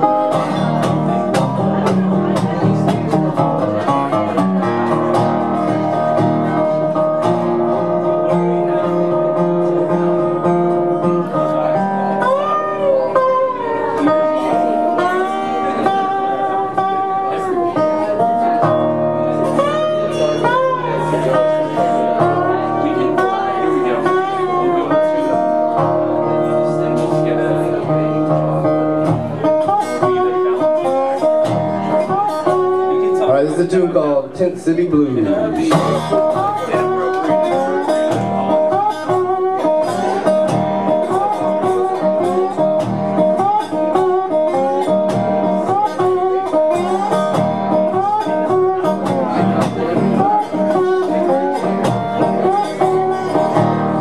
Oh. City Blues.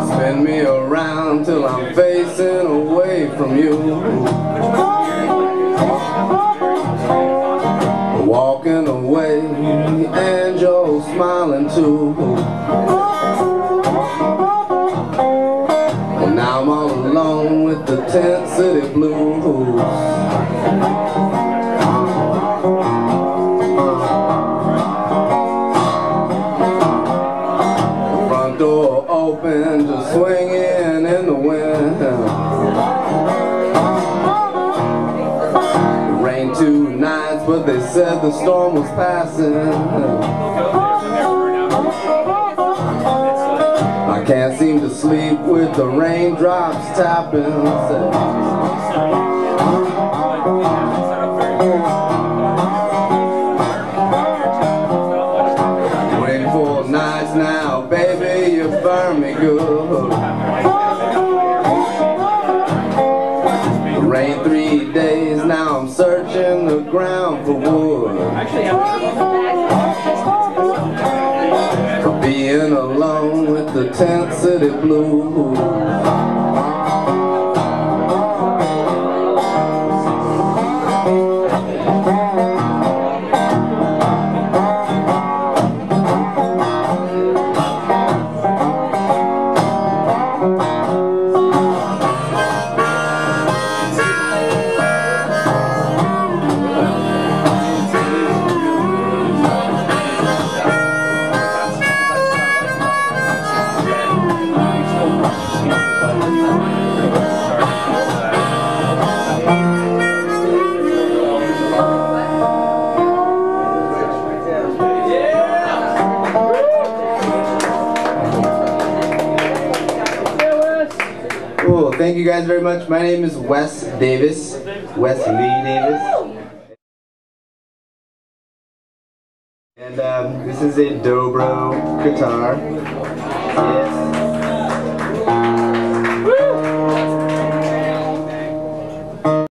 Spin me around till I'm facing away from you. Tent city blues front door open just swinging in the wind It rained two nights, but they said the storm was passing. Can't seem to sleep with the raindrops tapping. Waiting for nights now, baby, you burn me good. Rain three days, now I'm searching the ground for wood. With the tent city blues. Thank you guys very much. My name is Wes Davis. Wes Lee Davis. And um, this is a dobro guitar. Yes.